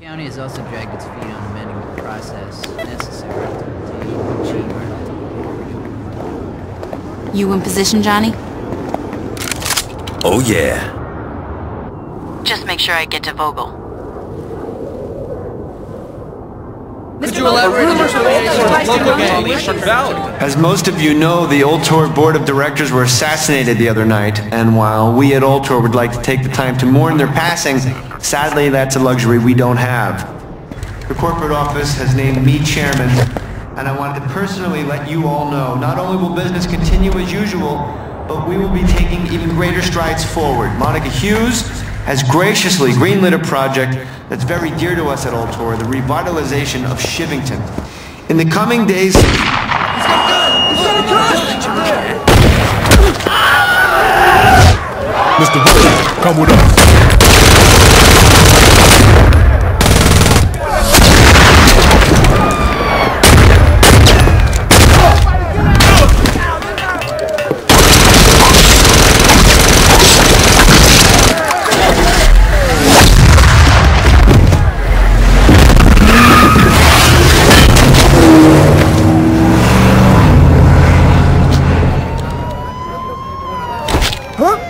County has also dragged its feet on amending the process necessary to achieve our ultimate You in position, Johnny? Oh yeah. Just make sure I get to Vogel. As most of you know, the Ultor Board of Directors were assassinated the other night, and while we at Ultor would like to take the time to mourn their passing, sadly that's a luxury we don't have. The corporate office has named me chairman, and I wanted to personally let you all know, not only will business continue as usual, but we will be taking even greater strides forward. Monica Hughes has graciously greenlit a project that's very dear to us at Ultor, the revitalization of Shivington. In the coming days... Mr. Vogel, come with us. Huh?